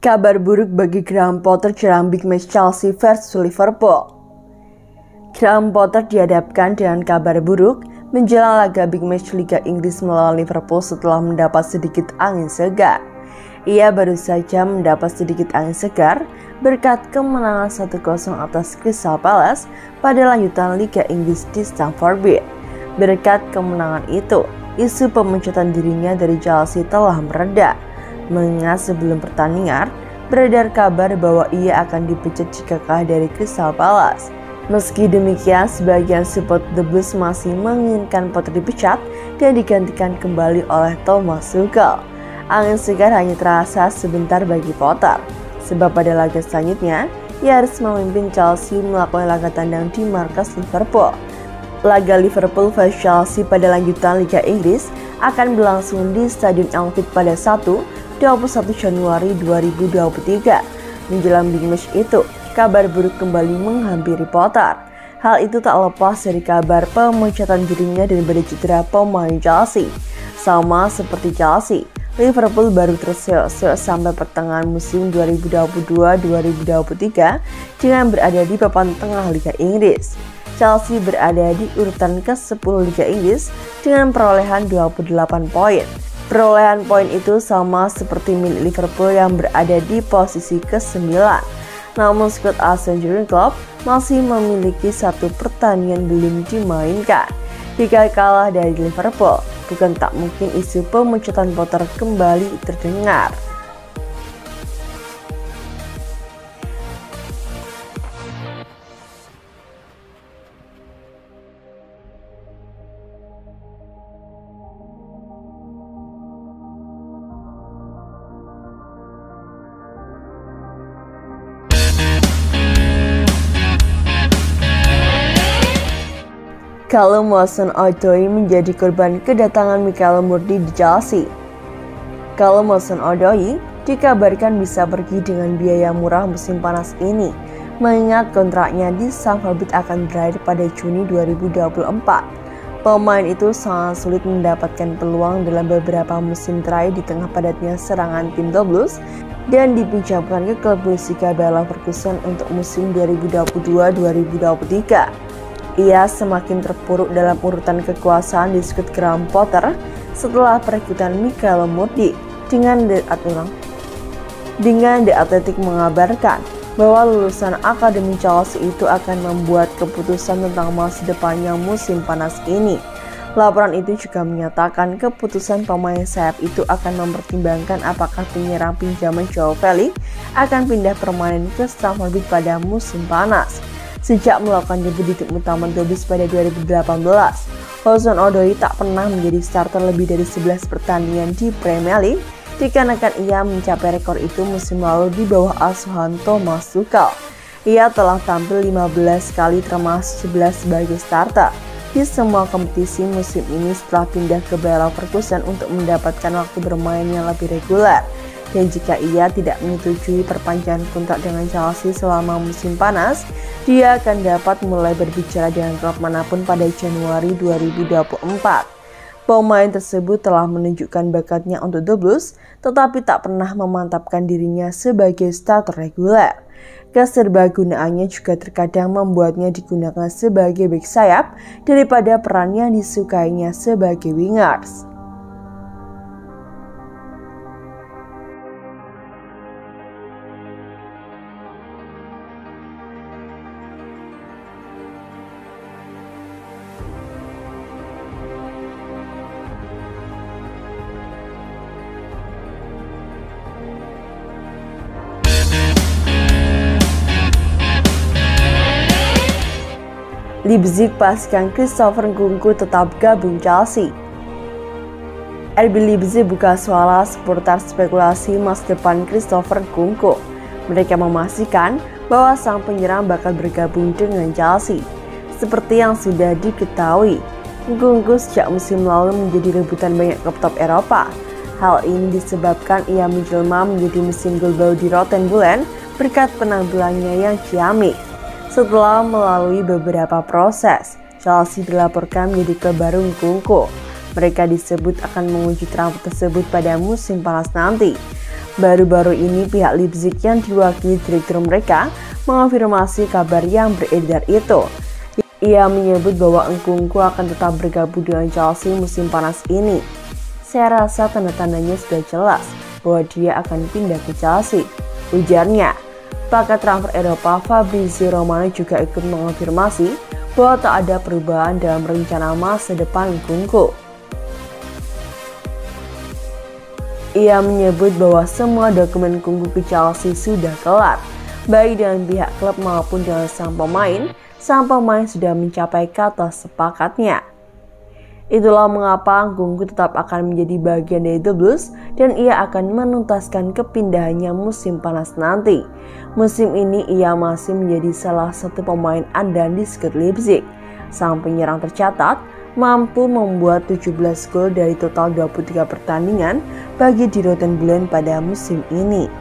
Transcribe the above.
Kabar buruk bagi Graham Potter jelang big match Chelsea versus Liverpool. Graham Potter dihadapkan dengan kabar buruk menjelang laga big match Liga Inggris melawan Liverpool setelah mendapat sedikit angin segar. Ia baru saja mendapat sedikit angin segar berkat kemenangan 1-0 atas Crystal Palace pada lanjutan Liga Inggris di Stamford Bridge. Berkat kemenangan itu, isu pemencatan dirinya dari Chelsea telah mereda mengingat sebelum pertandingan beredar kabar bahwa ia akan dipecat jika kalah dari Crystal Palace. Meski demikian, sebagian support The Blues masih menginginkan Potter dipecat dan digantikan kembali oleh Thomas Tuchel. Angin segar hanya terasa sebentar bagi Potter, sebab pada laga selanjutnya, ia harus memimpin Chelsea melakukan laga tandang di markas Liverpool. Laga Liverpool vs Chelsea pada lanjutan Liga Inggris akan berlangsung di Stadion Anfield pada 1 21 Januari 2023. Menjelang big match itu, kabar buruk kembali menghampiri Potter. Hal itu tak lepas dari kabar pemecatan dirinya dan cedera pemain Chelsea. Sama seperti Chelsea, Liverpool baru terseok-seok sampai pertengahan musim 2022-2023 dengan berada di papan tengah Liga Inggris. Chelsea berada di urutan ke-10 Liga Inggris dengan perolehan 28 poin. Perolehan poin itu sama seperti milik Liverpool yang berada di posisi ke-9. Namun skuad Arsene Jurgen Klopp masih memiliki satu pertandingan belum dimainkan. Jika kalah dari Liverpool, bukan tak mungkin isu pemecatan Potter kembali terdengar. Callum Wilson-Odoi menjadi korban kedatangan Michael Murdy di Chelsea. Callum Wilson-Odoi dikabarkan bisa pergi dengan biaya murah musim panas ini, mengingat kontraknya di Stamford akan berakhir pada Juni 2024. Pemain itu sangat sulit mendapatkan peluang dalam beberapa musim terakhir di tengah padatnya serangan tim The Blues dan dipinjamkan ke klub Bundesliga Bayer Leverkusen untuk musim 2022-2023. Ia semakin terpuruk dalam urutan kekuasaan di skuad Graham Potter setelah perekrutan Michael Murdy dengan The Athletic. Dengan The Athletic mengabarkan bahwa lulusan Akademi Chelsea itu akan membuat keputusan tentang masa depannya musim panas ini. Laporan itu juga menyatakan keputusan pemain sayap itu akan mempertimbangkan apakah penyerang pinjaman Joe Felix akan pindah permanen ke Stamford Bridge pada musim panas. Sejak melakukan debut di tim utama Dobis pada 2018, Wilson Odoi tak pernah menjadi starter lebih dari 11 pertandingan di Premier League dikarenakan ia mencapai rekor itu musim lalu di bawah asuhan Thomas Tuchel. Ia telah tampil 15 kali termasuk 11 sebagai starter di semua kompetisi musim ini setelah pindah ke Bayer Leverkusen untuk mendapatkan waktu bermain yang lebih reguler dan jika ia tidak menyetujui perpanjangan kontrak dengan Chelsea selama musim panas, dia akan dapat mulai berbicara dengan klub mana pun pada Januari 2024. Pemain tersebut telah menunjukkan bakatnya untuk The Blues, tetapi tak pernah memantapkan dirinya sebagai starter reguler. Keserbagunaannya juga terkadang membuatnya digunakan sebagai back sayap daripada peran yang disukainya sebagai wingers. Leipzig pastikan Christopher Nkunku tetap gabung Chelsea. RB Leipzig buka suara seputar spekulasi masa depan Christopher Nkunku. Mereka memastikan bahwa sang penyerang bakal bergabung dengan Chelsea. Seperti yang sudah diketahui, Nkunku sejak musim lalu menjadi rebutan banyak klub top Eropa. Hal ini disebabkan ia menjelma menjadi mesin gol di Rotten berkat penampilannya yang ciamik. Setelah melalui beberapa proses, Chelsea dilaporkan menjadi klub baru Nkunku. Mereka disebut akan menguji transfer tersebut pada musim panas nanti. Baru-baru ini pihak Leipzig yang diwakili direktur mereka mengonfirmasi kabar yang beredar itu. Ia menyebut bahwa Engkungku akan tetap bergabung dengan Chelsea musim panas ini. Saya rasa tanda-tandanya sudah jelas bahwa dia akan pindah ke Chelsea. Ujarnya, paket transfer Eropa Fabrizio Romano juga ikut mengonfirmasi bahwa tak ada perubahan dalam rencana masa depan Engkungku. Ia menyebut bahwa semua dokumen Kunggu ke Chelsea sudah kelar, baik dengan pihak klub maupun dengan sang pemain, sang pemain sudah mencapai kata sepakatnya. Itulah mengapa Kunggu tetap akan menjadi bagian dari The Blues dan ia akan menuntaskan kepindahannya musim panas nanti. Musim ini ia masih menjadi salah satu pemain andalan di Scott Leipzig. Sang penyerang tercatat mampu membuat 17 gol dari total 23 pertandingan bagi di Rotten pada musim ini.